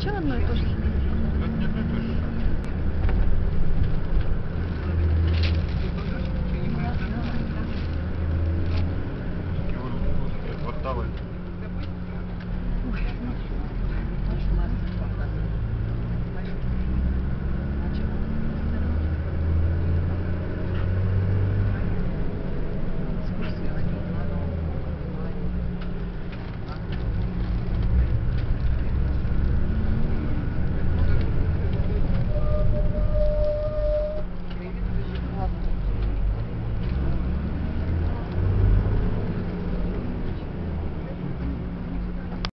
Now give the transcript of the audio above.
Сначала одно и то же?